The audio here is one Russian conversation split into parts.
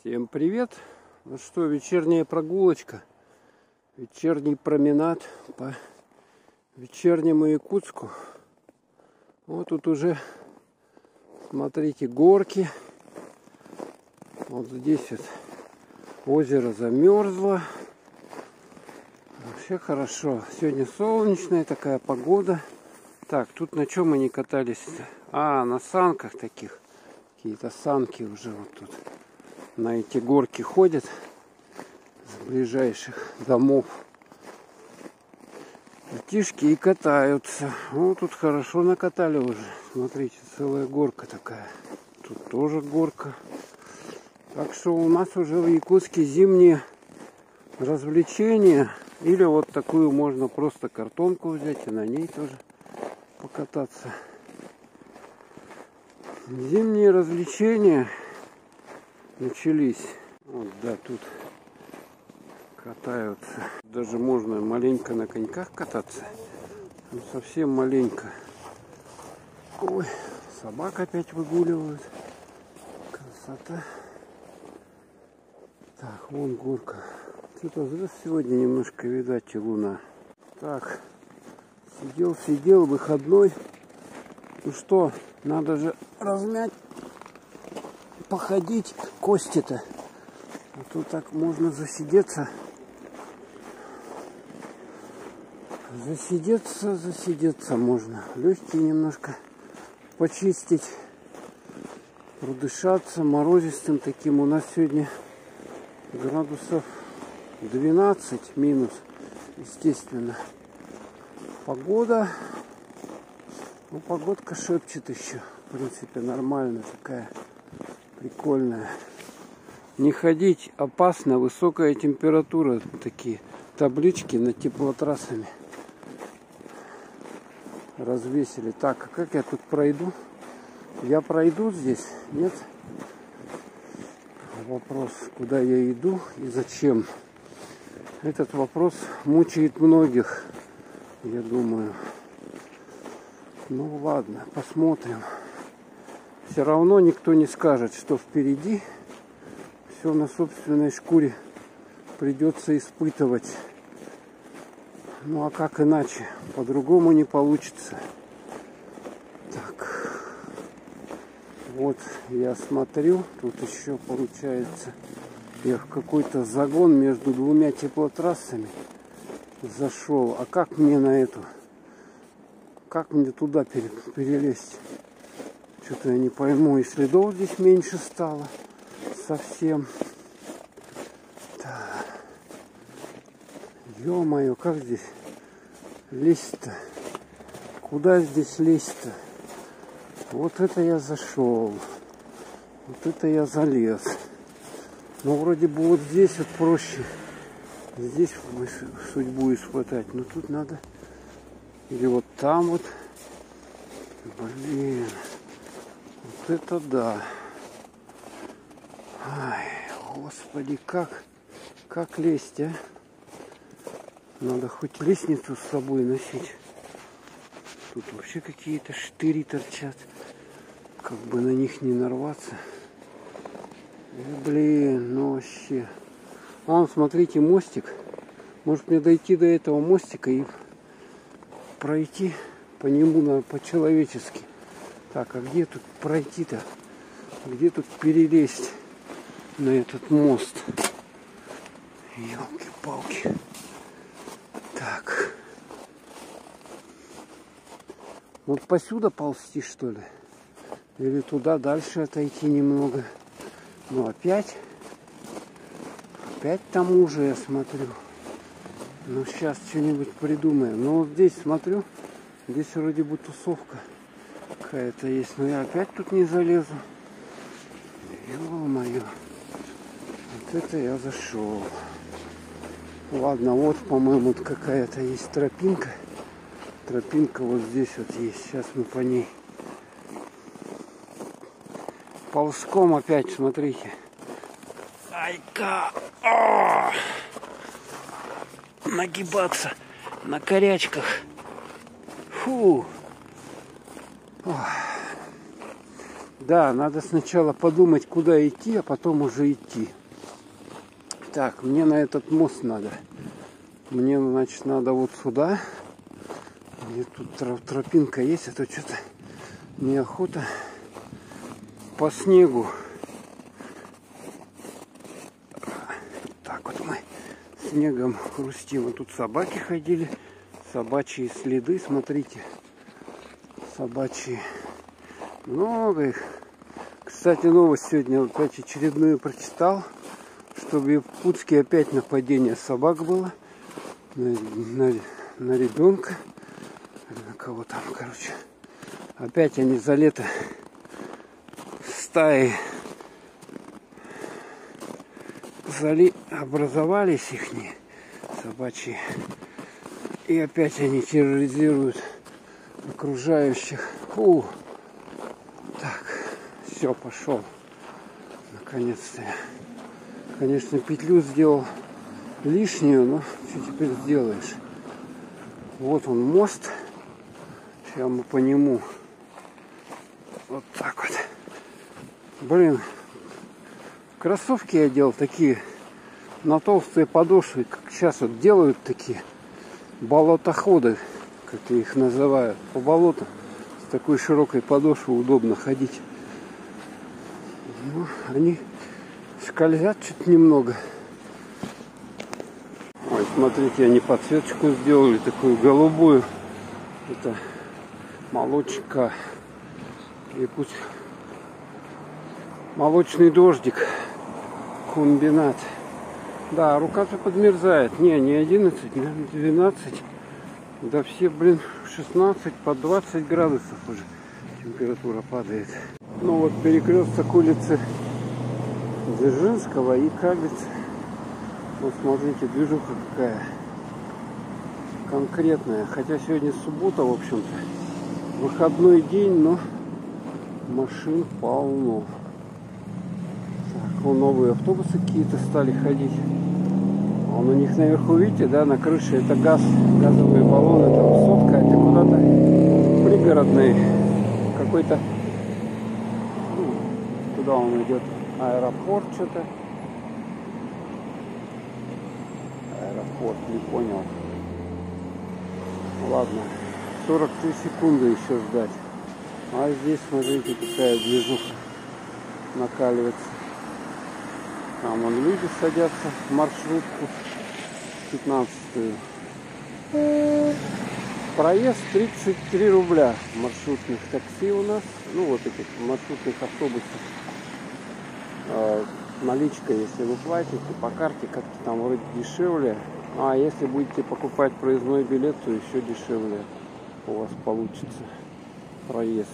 Всем привет! Ну что, вечерняя прогулочка, вечерний променад по вечернему Якутску. Вот тут уже, смотрите, горки. Вот здесь вот озеро замерзло. Вообще хорошо. Сегодня солнечная такая погода. Так, тут на чем мы не катались? -то? А, на санках таких. Какие-то санки уже вот тут на эти горки ходят с ближайших домов. Детишки и катаются. Вот тут хорошо накатали уже. Смотрите, целая горка такая. Тут тоже горка. Так что у нас уже в Якутске зимние развлечения. Или вот такую можно просто картонку взять и на ней тоже покататься. Зимние развлечения начались. Вот, да, тут катаются. Даже можно маленько на коньках кататься. Ну, совсем маленько. Ой, собак опять выгуливают. Красота. Так, вон горка. Что-то сегодня немножко, видать, луна. Так, сидел, сидел, выходной. Ну что, надо же размять, походить кости-то. А то так можно засидеться. Засидеться, засидеться можно. Легкие немножко почистить, продышаться морозистым таким. У нас сегодня градусов 12 минус, естественно. Погода ну, погодка шепчет еще. В принципе, нормально такая. Прикольная. Не ходить опасно. Высокая температура. Такие таблички над теплотрассами. Развесили. Так, а как я тут пройду? Я пройду здесь? Нет? Вопрос, куда я иду и зачем? Этот вопрос мучает многих, я думаю. Ну ладно, посмотрим. Все равно никто не скажет, что впереди. Все на собственной шкуре придется испытывать. Ну а как иначе? По-другому не получится. Так. Вот я смотрю, тут еще получается я в какой-то загон между двумя теплотрассами зашел. А как мне на эту как мне туда перелезть? Что-то я не пойму. И следов здесь меньше стало. Совсем. Да. Ё-моё, как здесь лезть-то? Куда здесь лезть-то? Вот это я зашел. Вот это я залез. Но вроде бы вот здесь вот проще. Здесь судьбу испытать. Но тут надо или вот там вот. Блин. Это да. Ай, господи, как, как лезть, а? Надо хоть лестницу с собой носить. Тут вообще какие-то штыри торчат. Как бы на них не нарваться. И, блин, ну вообще. Вон, смотрите, мостик. Может мне дойти до этого мостика и пройти по нему по-человечески. Так, а где тут пройти-то? Где тут перелезть на этот мост? Елки-палки. Так. Вот посюда ползти, что ли? Или туда дальше отойти немного? Ну, опять. Опять там уже я смотрю. Ну, сейчас что-нибудь придумаем. Ну, вот здесь смотрю, здесь вроде бы тусовка какая-то есть. Но я опять тут не залезу. Ё-моё. Вот это я зашел. Ладно, вот, по-моему, какая-то есть тропинка. Тропинка вот здесь вот есть. Сейчас мы по ней ползком опять, смотрите. Айка! О! нагибаться на корячках. Фу. Да, надо сначала подумать, куда идти, а потом уже идти. Так, мне на этот мост надо. Мне, значит, надо вот сюда. Где тут тропинка есть, а то что-то неохота по снегу. Так вот мы снегом хрустим. А тут собаки ходили. Собачьи следы, смотрите. Собачьи. Их. Кстати, новость сегодня вот очередную прочитал, что в Якутске опять нападение собак было на, на, на ребенка. На кого там, короче. Опять они за лето стаи зали образовались их собачьи. И опять они терроризируют окружающих. Фу. Так, все, пошел. Наконец-то я, конечно, петлю сделал лишнюю, но что теперь сделаешь? Вот он мост. Сейчас мы по нему. Вот так вот. Блин, кроссовки я делал такие на толстые подошвы, как сейчас вот делают такие болотоходы, как я их называю, по болоту. С такой широкой подошвой удобно ходить. Ну, они скользят чуть немного. Ой, смотрите, они подсветочку сделали, такую голубую. Это молочка. Пусть молочный дождик. Комбинат. Да, рука-то подмерзает. Не, не 11, не 12. Да все, блин, 16 по 20 градусов уже температура падает. Ну вот перекресток улицы Дзержинского и Кабиц. Вот смотрите, движуха какая конкретная. Хотя сегодня суббота, в общем-то. Выходной день, но машин полно. Так, вон новые автобусы какие-то стали ходить. Он у них наверху, видите, да, на крыше это газ, газовые баллоны, там сотка, это куда-то пригородный какой-то, ну, туда он идет, аэропорт что-то. Аэропорт, не понял. Ладно, 43 секунды еще ждать. А здесь, смотрите, какая движуха накаливается. Там вон люди садятся в маршрутку 15-ю. Проезд 33 рубля маршрутных такси у нас. Ну вот этих маршрутных автобусов. А, наличка, если вы платите по карте, как-то там вроде дешевле. А если будете покупать проездной билет, то еще дешевле у вас получится проезд.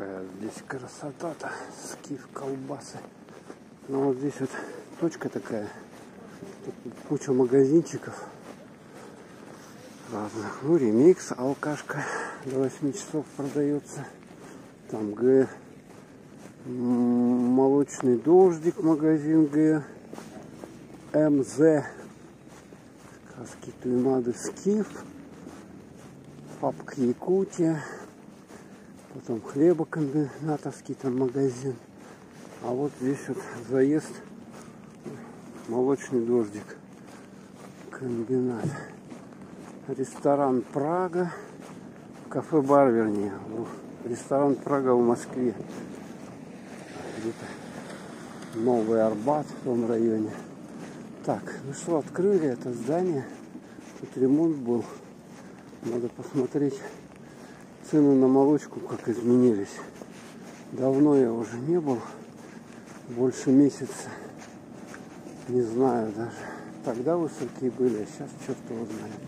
Какая здесь красота-то. Скиф колбасы. Ну вот здесь вот точка такая. Куча магазинчиков разных. Ну, ремикс, алкашка до 8 часов продается. Там Г. Молочный дождик, магазин Г. МЗ. Сказки Туймады Скиф. Папка Якутия. Потом хлебокомбинатовский там магазин. А вот здесь вот заезд молочный дождик. Комбинат. Ресторан Прага. Кафе-бар, вернее. Ресторан Прага в Москве. Где-то Новый Арбат в том районе. Так, ну что, открыли это здание. Тут ремонт был. Надо посмотреть цены на молочку как изменились. Давно я уже не был. Больше месяца. Не знаю даже. Тогда высокие были, а сейчас черт его знает.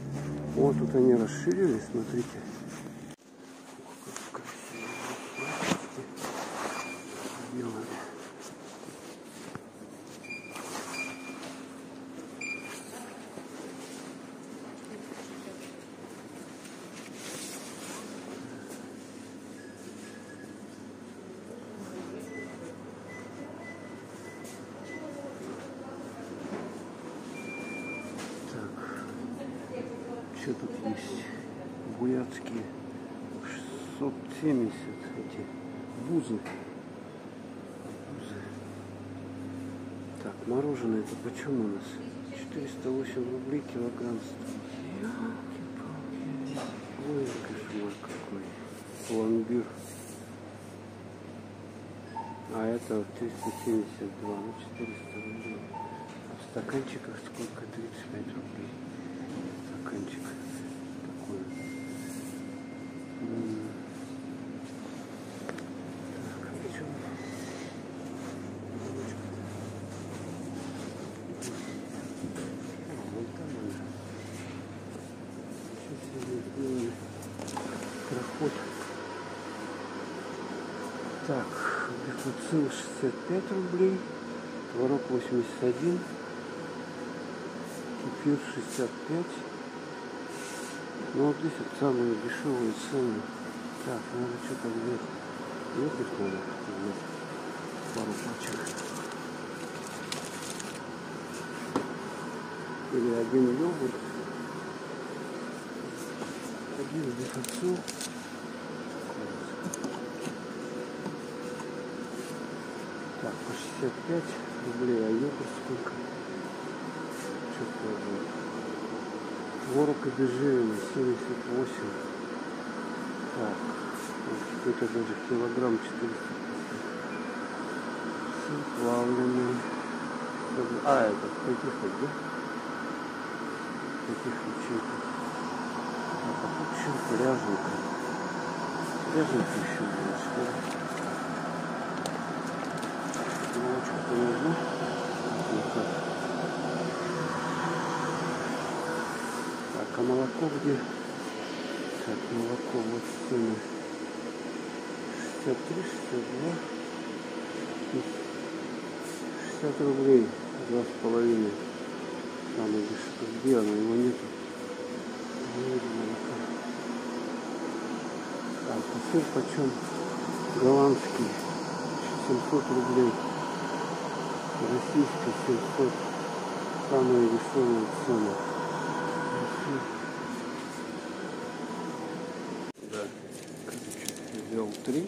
Вот тут они расширились, смотрите. Что тут есть? Буятские 670 эти бузы. Бузы. Так, мороженое это почем у нас? 408 рублей килограмм стоит. Ой, кошмар какой. Пломбир. А это вот 372, ну 400 рублей. А в стаканчиках сколько? 35 рублей. Стаканчик 35 рублей, творог 81, кефир 65. Ну вот здесь вот самые дешевые цены. Так, надо что-то вверх. Ехать надо вверх. Пару пачек. Или один йогурт. Один дефицит. 55 рублей, а йогурт сколько? Что-то Творог обезжиренный 78. Так, какой-то даже килограмм 400. Сыр плавленый. А, это таких вот, да? Таких личинках. А тут чем-то ряженка. Ряженка еще было, что ли? Так. А молоко где? Так, молоко вот цены. 63, 62. Тут 60 рублей. Два с половиной. Самый дешевый. Где оно? Его нету. Не молока. Так, а сыр почем? Голландский. 700 рублей. Российский 700. Самые дешевые цены. Да. Взял три.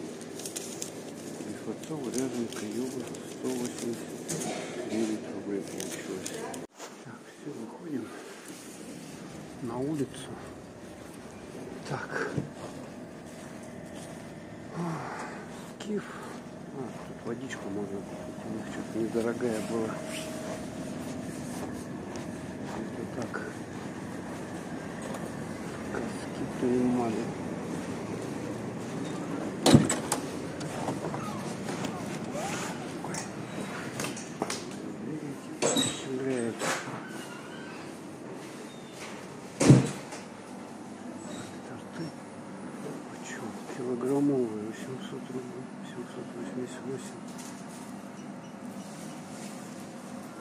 Бифацол, ряженка, йогурт 189 рублей получилось. Так, все, выходим на улицу. Так. Киев. А, тут водичку можно купить. У них что-то недорогая была. Это так. Каски мали. Впечатляет. Торты. Почем? Килограммовые 800 рублей. 788.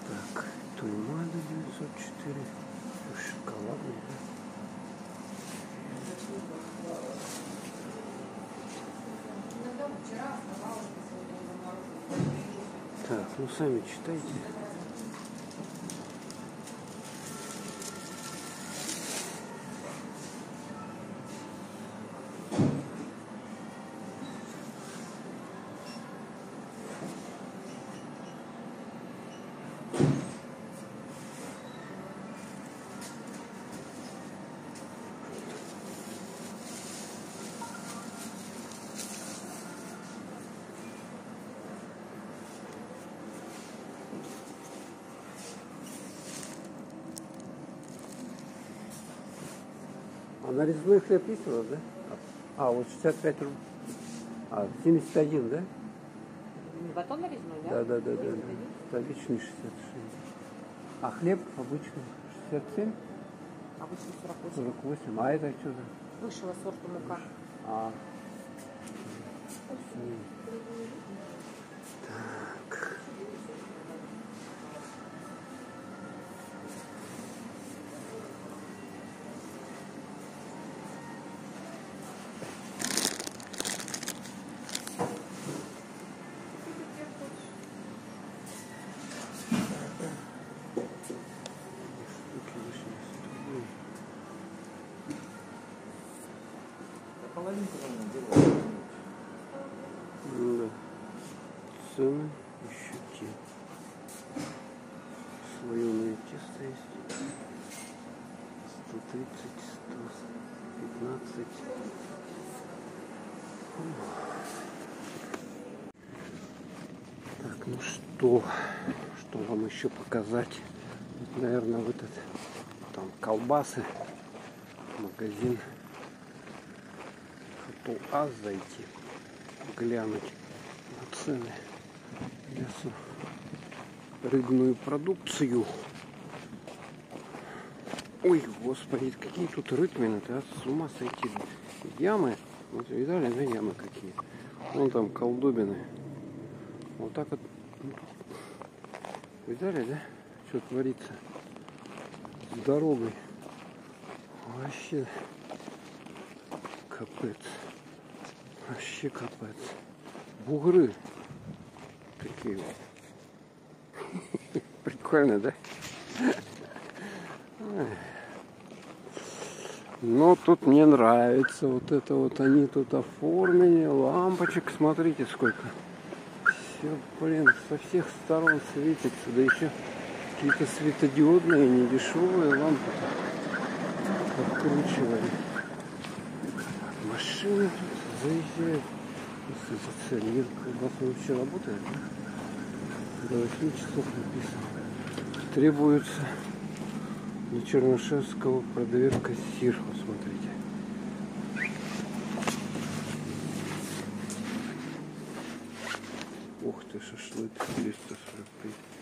Так, Туймада 904. Шоколадный, да? Так, ну сами читайте. А нарезной хлеб есть у вас, да? А, вот 65 рублей. А, 71, да? Батон нарезной, да? Да, да, да, да. да. Столичный 66. А хлеб обычный 67, Обычно 48. 48. А это что за? Высшего сорта мука. А. Так. Штуки 80 рублей. Половинку можно делать. цены еще те. Слоеное тесто есть. 130, 115. Так, ну что, что вам еще показать? Вот, наверное, в этот там колбасы, магазин. Хотел Аз зайти, глянуть на цены, мясо, рыбную продукцию. Ой, господи, какие тут рытвины-то, а? с ума сойти. Ямы, вот видали, да, ямы какие? Вон там колдобины. Вот так вот. Видали, да? Что творится с дорогой. Вообще капец. Вообще капец. Бугры такие. Прикольно, да? Но тут мне нравится вот это вот они тут оформили, лампочек, смотрите сколько. Все, блин, со всех сторон светится, да еще какие-то светодиодные, недешевые лампы откручивали. Машины тут заезжают. Цель. Нет, колбаса вообще работает. До 8 часов написано. Требуется на Чернышевского продавец кассир. Посмотрите. Ух ты, шашлык 345.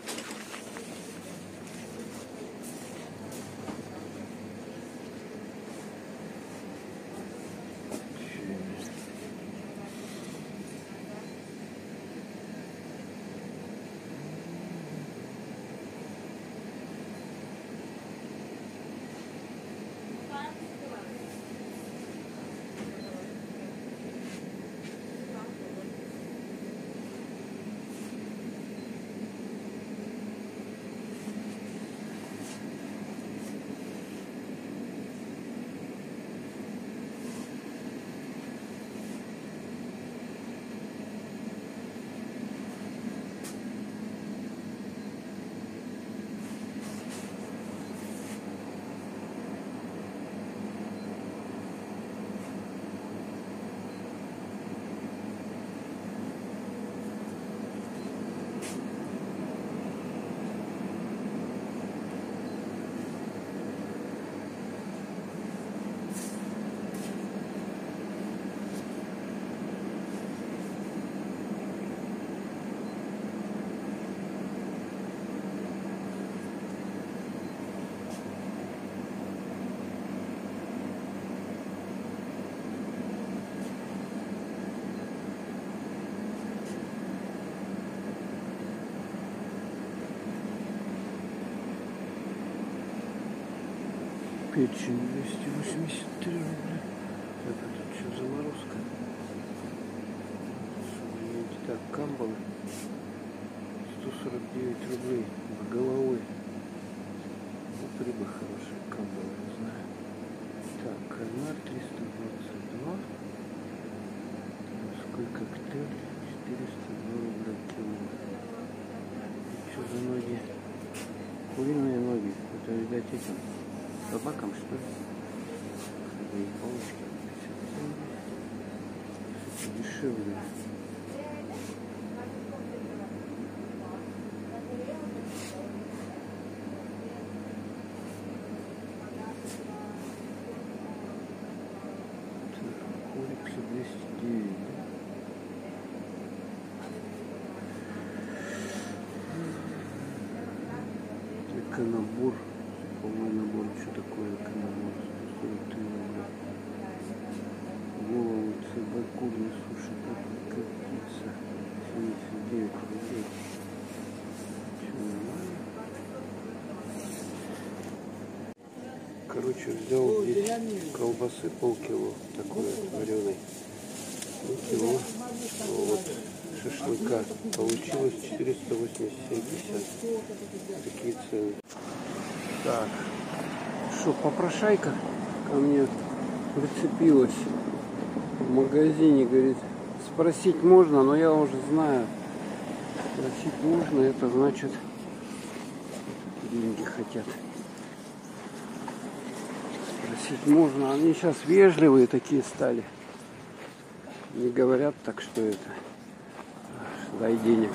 Печень 283 рубля. Так, а тут что, заморозка? Смотрите, Так, камбалы 149 рублей головой. Вот рыба хорошая, камбала, не знаю. Так, кальмар 322. Сколько коктейль? 402 рубля кило. Что за ноги? Куриные ноги. Это, видать, этим собакам, что ли? И палочки. Дешевле. Курикса 209, да? Эконабор. Суховой набор. Что такое эконабор? 143 рубля. Голову ЦБ куриный суши. Как пицца. 79 рублей. Короче, взял здесь колбасы полкило, такой вот вареной. И кило вот, шашлыка. Получилось 487,50. Такие цены. Так, что, попрошайка ко мне прицепилась в магазине, говорит, спросить можно, но я уже знаю, Просить можно, это значит деньги хотят. Просить можно. Они сейчас вежливые такие стали. Не говорят так, что это дай денег.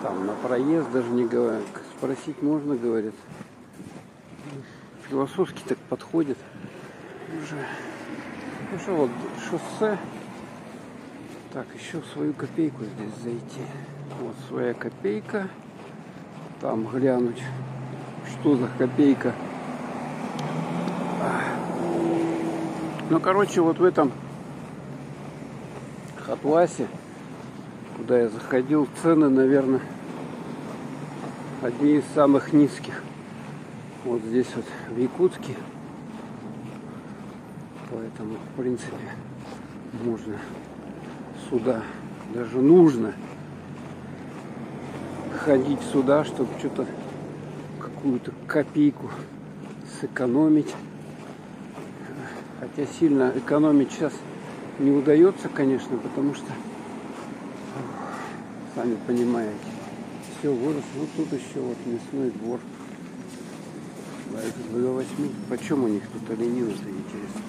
Там на проезд даже не говорят. Спросить можно, говорят. Философски так подходит. Уже. Ну что, вот шоссе. Так, еще свою копейку здесь зайти. Вот своя копейка. Там глянуть, что за копейка. Ну, короче, вот в этом Хатвасе, куда я заходил, цены, наверное, одни из самых низких. Вот здесь вот в Якутске. Поэтому, в принципе, можно сюда, даже нужно ходить сюда, чтобы что-то, какую-то копейку сэкономить. Хотя сильно экономить сейчас не удается, конечно, потому что, сами понимаете, все выросло. Вот тут еще вот мясной двор. До 8. Почем у них тут оленина-то интересно?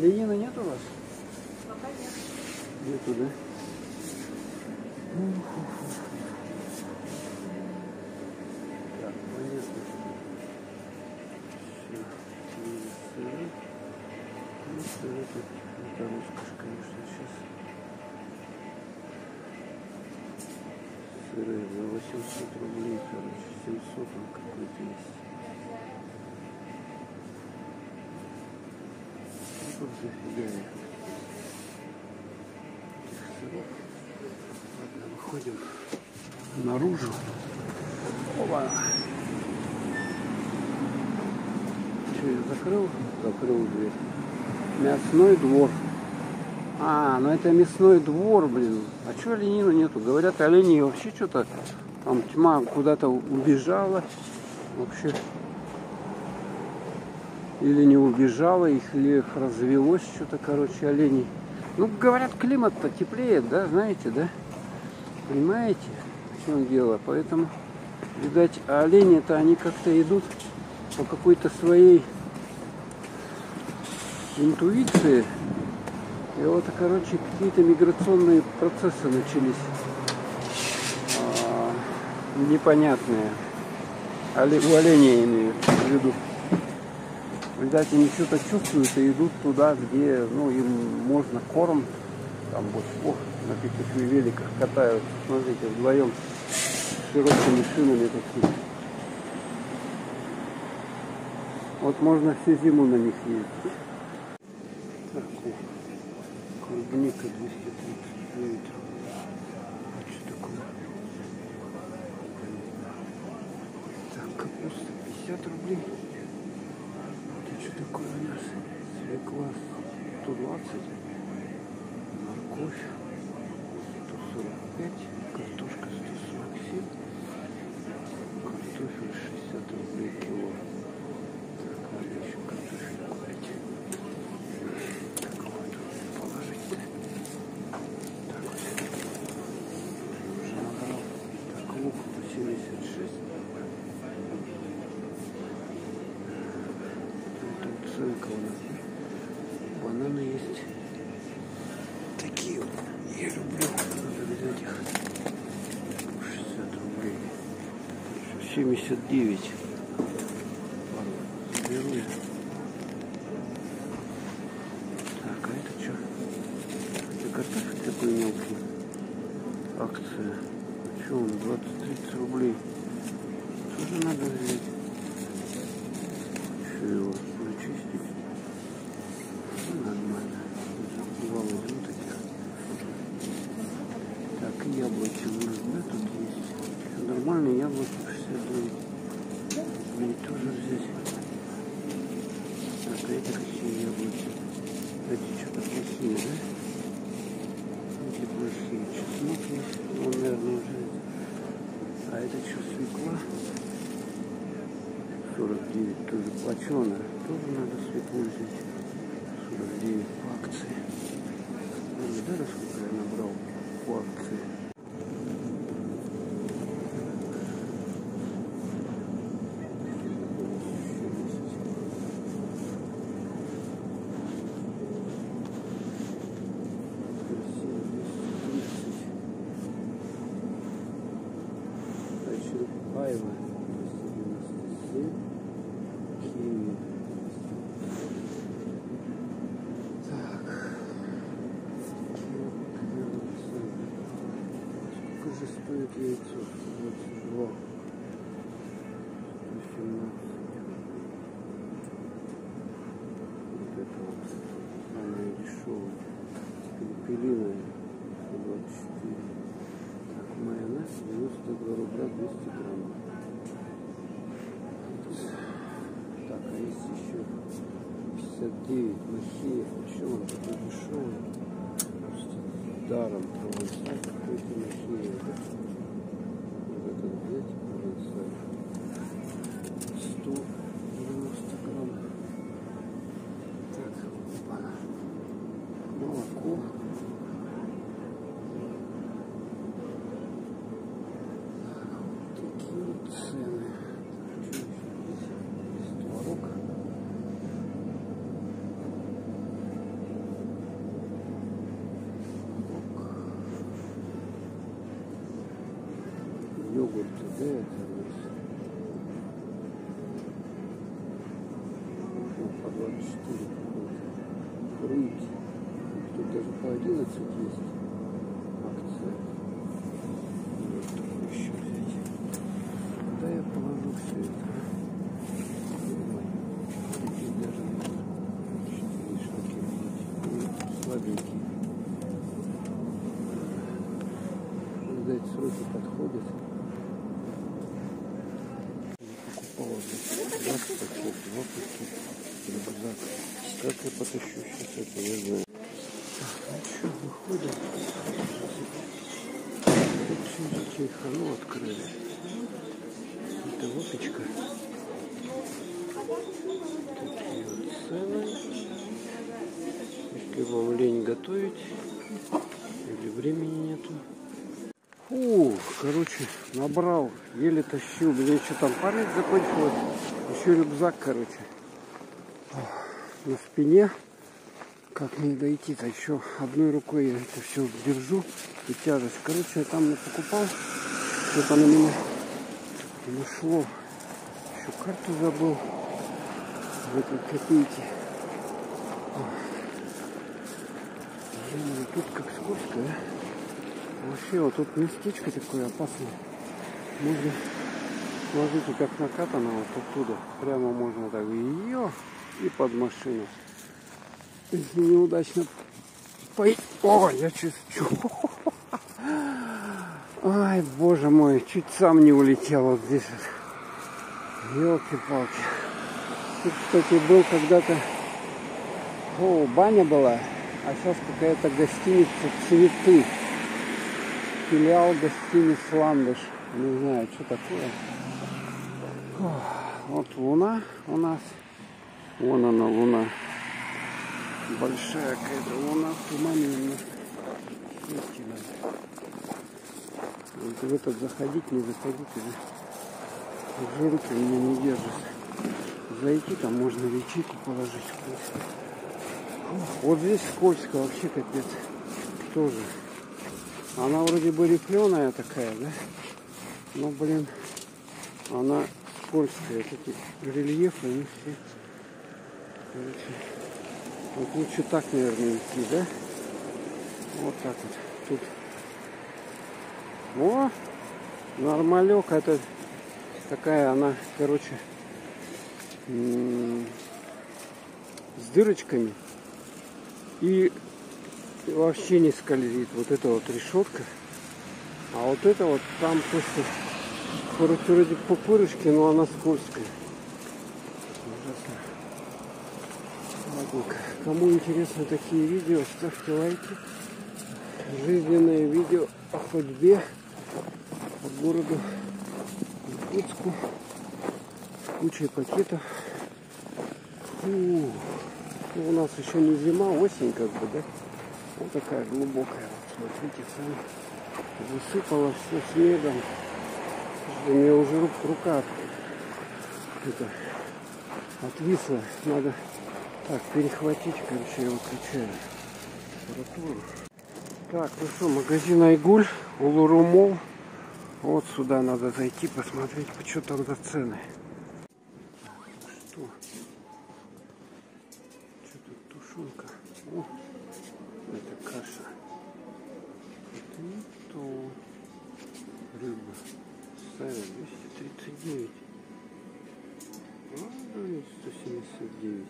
Ленина нет у вас? Пока нет. Нету, да? Так, понятно. Все. Ну, тут, это роскошь, конечно, сейчас. Сыры за 800 рублей, короче, 700 он какой-то есть. Ну, тут дофига их. Этих сыров. Ладно, выходим наружу. Опа. Что, я закрыл? Закрыл дверь. Мясной двор. А, ну это мясной двор, блин. А что оленина нету? Говорят, олени вообще что-то там тьма куда-то убежала. Вообще. Или не убежала их, или их развелось что-то, короче, оленей. Ну, говорят, климат-то теплеет, да, знаете, да? Понимаете, в чем дело? Поэтому, видать, олени-то они как-то идут по какой-то своей интуиции. И вот, короче, какие-то миграционные процессы начались а, непонятные. Оле- У оленей имею в виду. Видать, они что-то чувствуют и идут туда, где ну, им можно корм. Там вот ох, на каких великах катают. Смотрите, вдвоем с широкими шинами такие. Вот можно всю зиму на них ездить. Так, клубника 239 рублей. А что такое? Так, капуста 50 рублей. Это что такое у нас? Свекла 120, морковь 145, картошка 147, картофель 60 рублей кило. Так, надо еще картофель купить. Так, вот положить-то. Так вот. Уже набрал. Так, лук 176. Тут ценка у нас. Бананы есть. Такие вот. Я люблю. Надо взять их. 60 рублей. 79. Беру я. Так, а это что? Это картофель такой мелкий. Акция. А что он? 20-30 рублей. Тоже надо взять. Еще его начистить. Ну, нормально. Два возьму таких. Так, и яблоки у нас, да, тут есть. Нормальные яблоки по 69. Блин, тоже взять. Так, а эти какие яблоки? Эти что-то плохие, да? Эти плохие. Чеснок есть. Он, наверное, уже... А это что, свекла? 49 тоже плаченая. Тоже надо свеклу взять. 49 по акции. Да, сколько я набрал по акции. Цены. Если вам лень готовить или времени нету. Фу, короче, набрал, еле тащил. Блин, что там память закончилась. Еще рюкзак, короче. На спине. Как мне дойти-то? Еще одной рукой я это все держу. И тяжесть. Короче, я там не покупал. Что-то на меня нашло. Еще карту забыл. В этой копейке. Блин, тут как скользко, а? Вообще, вот тут местечко такое опасное. Можно, смотрите, как накатано вот оттуда. Прямо можно так ее и под машину. Если неудачно пой... О, я чувствую. Ай, боже мой, чуть сам не улетел вот здесь. Елки-палки. Тут, кстати, был когда-то... О, баня была, а сейчас какая-то гостиница «Цветы». Филиал гостиниц «Ландыш». Не знаю, что такое. Ох, Вот луна у нас. Вон она, луна. Большая какая-то луна в тумане немножко. Вот в этот заходить, не заходить уже. Уже руки меня не держат. Зайти там можно ячейку положить. Ух, Вот здесь скользко, вообще капец. Тоже. Она вроде бы рифленая такая, да? Ну, блин, она скользкая. Эти рельефы, они все... Короче, вот лучше так, наверное, идти, да? Вот так вот. Тут. О! Нормалек. Это такая она, короче, с дырочками. И вообще не скользит. Вот эта вот решетка. А вот это вот там просто вроде, вроде пупырышки, но она скользкая. Кому интересны такие видео, ставьте лайки. Жизненное видео о ходьбе по городу Иркутску с кучей пакетов. Ну, у нас еще не зима, осень как бы, да? Вот такая глубокая. Вот смотрите, сами засыпало все снегом. У меня уже рук, рука это, отвисла. Надо так перехватить, короче, я выключаю температуру. Так, ну что, магазин Айгуль, Улурумол. Вот сюда надо зайти, посмотреть, по что там за цены. Что? Что тут тушенка? О, это каша. Это не то. Рыба. Ставят 239. А, 179.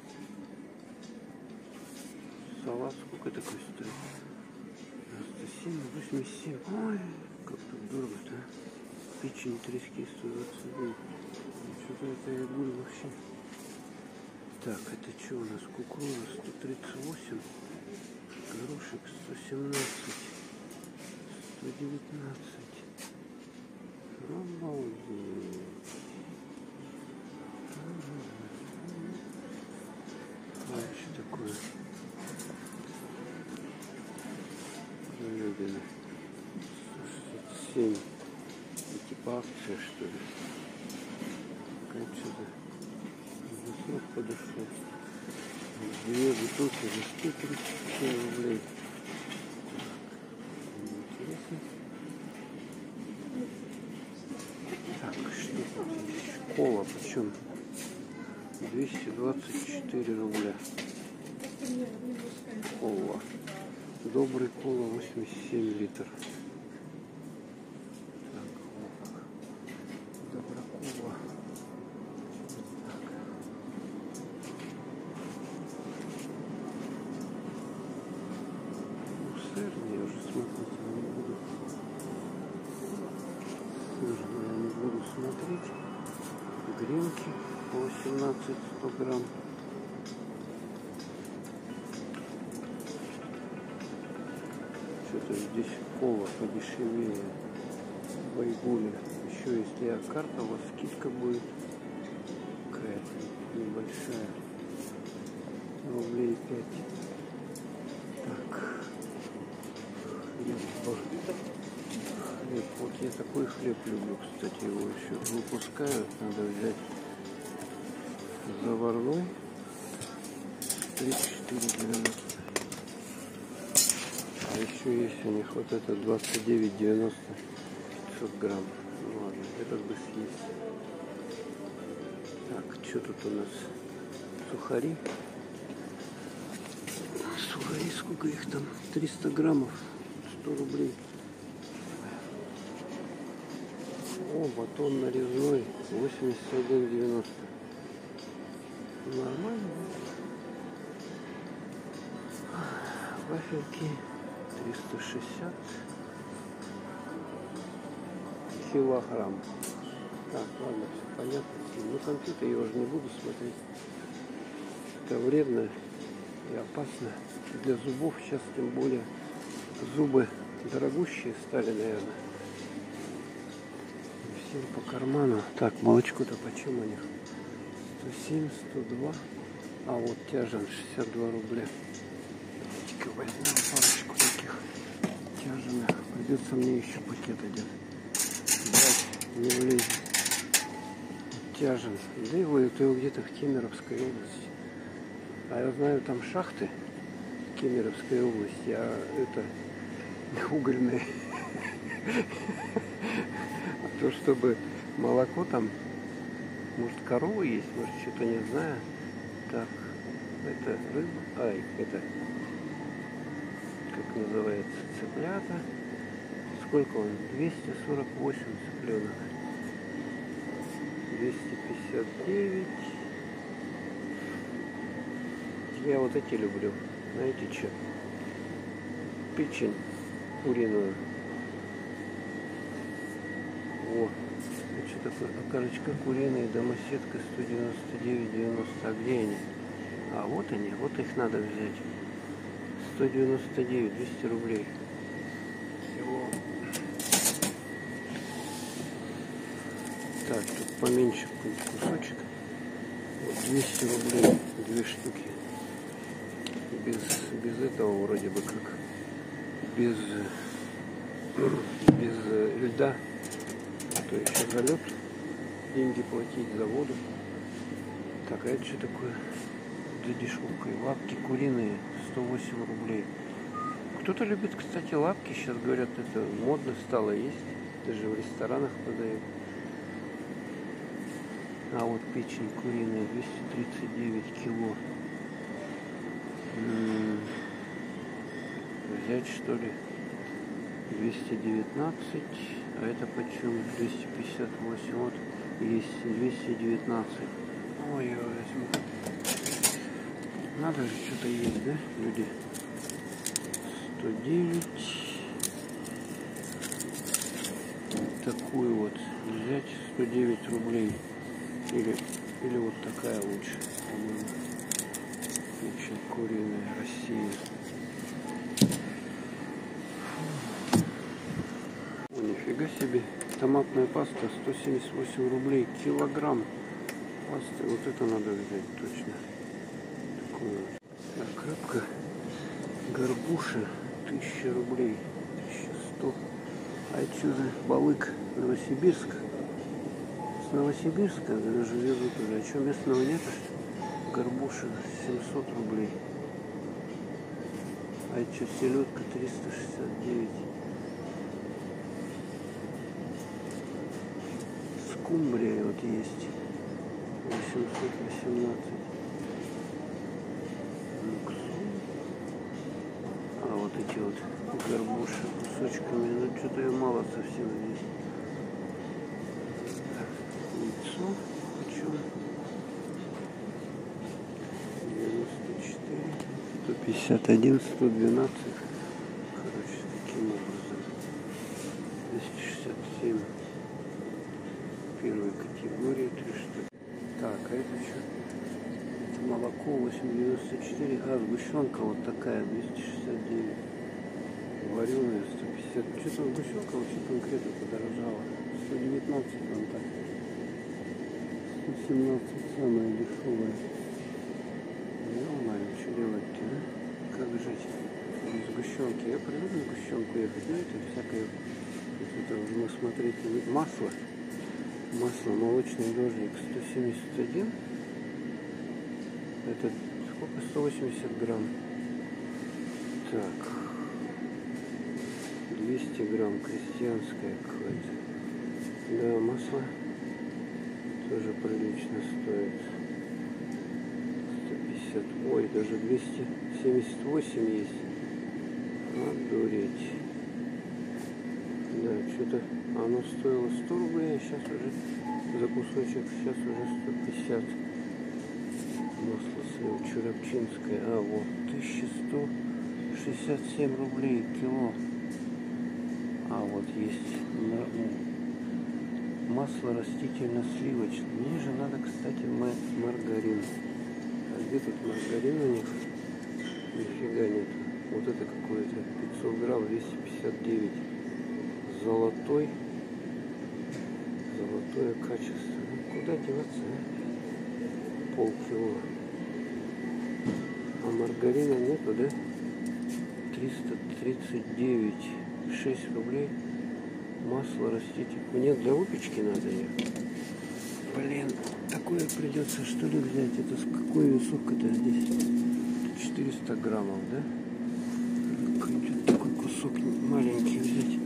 Салат сколько такой стоит? 97, 87. Ой, как тут дорого-то. а. Печень трески 129. Что-то это я гуль вообще. Так, это что у нас? Кукуруза 138. Горошек 117. 119. Обалдеть. А что такое? Рыбина. 167. Это что ли? За срок подошел. Две бутылки за 130 рублей. Интересно. Так, что тут? Кола почем? 224 рубля. Кола. Добрый кола 87 литров. Здесь кола подешевее. Байгули. Еще если я карта, у вас скидка будет какая-то небольшая. Рублей 5. Так. Хлеб. Хлеб. Вот я такой хлеб люблю, кстати, его еще выпускают. Надо взять заварной. 34,90. А еще есть у них вот это 29,90 500 грамм. Ну ладно, этот бы съесть. Так, что тут у нас? Сухари. Сухари, сколько их там? 300 граммов, 100 рублей. О, батон нарезной, 81,90. Нормально. Вафельки 360 килограмм. Так, ладно, все понятно. Ну, компьютер я уже не буду смотреть. Это вредно и опасно для зубов. Сейчас тем более зубы дорогущие стали, наверное. Всем по карману. Так, молочко-то почем у них? 107, 102. А вот тяжен 62 рубля. Давайте-ка возьмем. Придется мне еще пакет один брать. Не влезет. Тяжен. Да его это его где-то в Кемеровской области. А я знаю там шахты Кемеровской области, а это угольные. А то, чтобы молоко там Может корова есть, может что-то не знаю. Так, это рыба, ай, это как называется, цыплята. Сколько он? 248 цыпленок. 259. Я вот эти люблю. Знаете что? Печень куриную. О, это что такое? Окорочка куриные, домоседка 199,90. А где они? А вот они, вот их надо взять. 199, 200 рублей. Так, тут поменьше кусочек. Вот 200 рублей, две штуки. Без, без этого вроде бы как. Без, без льда. А то еще за лед деньги платить за воду. Так, а это что такое? За дешевкой. Лапки куриные 108 рублей. Кто-то любит, кстати, лапки. Сейчас говорят, это модно стало есть. Даже в ресторанах подают. А вот печень куриная 239 кило. Взять что ли? 219. А это почем? 258. Вот есть 219. Ой, я возьму. Надо же что-то есть, да, люди? 109. Такую вот взять 109 рублей. Или, или вот такая лучше, по-моему. Печень куриная, Россия. О, нифига себе. Томатная паста 178 рублей килограмм пасты. Вот это надо взять точно такую. Так, рыбка горбуша 1000 рублей, 1100. А отсюда балык Новосибирск. С Новосибирска даже везут уже. А что, местного нет? Горбуша 700 рублей. А что, селедка 369. Скумбрия вот есть. 818. А вот эти вот горбуши кусочками, ну что-то ее мало совсем здесь. Так, яйцо почем? 94, 151, 112. Короче, таким образом. 267 первой категории, три штуки. Так, а это что? Это молоко 8,94. А, сгущенка вот такая, 269. Вареная 150. Что-то сгущенка вообще конкретно подорожала. 119 там так. 117 самая дешевая. Нормально, что делать-то, а? Без сгущенки. Я привык сгущенку ехать, знаете, всякое. Вот это мы смотрите, масло. Масло молочный дождик 171 это сколько? 180 грамм. Так. 200 грамм крестьянская какое-то. Да масло тоже прилично стоит. 150 ой даже 278 есть одуреть да, что-то оно стоило 100 рублей, а сейчас уже за кусочек, сейчас уже 150. Масло слив Черепчинское. А, вот, 1167 рублей кило. А вот есть масло растительно-сливочное. Мне же надо, кстати, маргарин. А где тут маргарин у них? Нифига нет. Вот это какое-то 500 грамм, 259 золотой. Золотое качество. Ну, куда деваться а? полкило. А маргарина нету да? 339 6 рублей. Масло растительное мне для выпечки надо ее блин такое придется что ли взять? Это с какой весок это здесь 400 граммов да? Такой кусок маленький взять.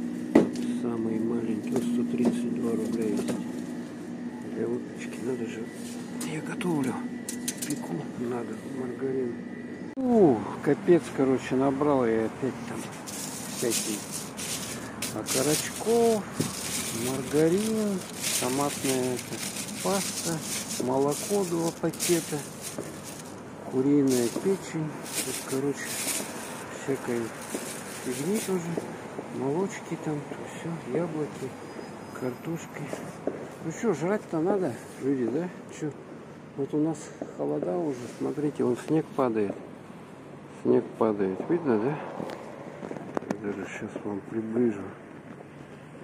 Самый маленький 132 рубля есть. Для сковородочке. Надо же, я готовлю, пеку, надо маргарин. Ух, капец, короче, набрал я опять там всякие окорочков, маргарин, томатная паста, молоко два пакета, куриная печень, тут, короче, всякой фигни тоже, молочки там, все, яблоки, картошки. Ну что, жрать-то надо, люди, да? Что? Вот у нас холода уже, смотрите, вон снег падает. Снег падает, видно, да? Я даже сейчас вам приближу.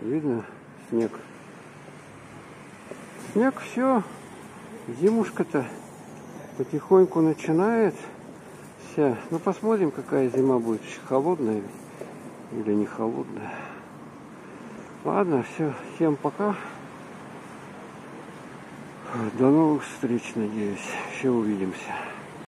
Видно снег? Снег, все. Зимушка-то потихоньку начинает вся. Ну посмотрим, какая зима будет. Холодная или не холодная. Ладно, все. Всем пока. До новых встреч, надеюсь. Еще увидимся.